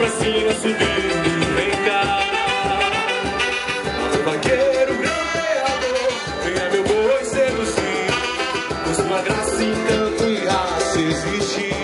pra cima subindo, vem cá. Meu vaqueiro vem venha meu boi seduzir. Com sua graça, encanto e raça existir.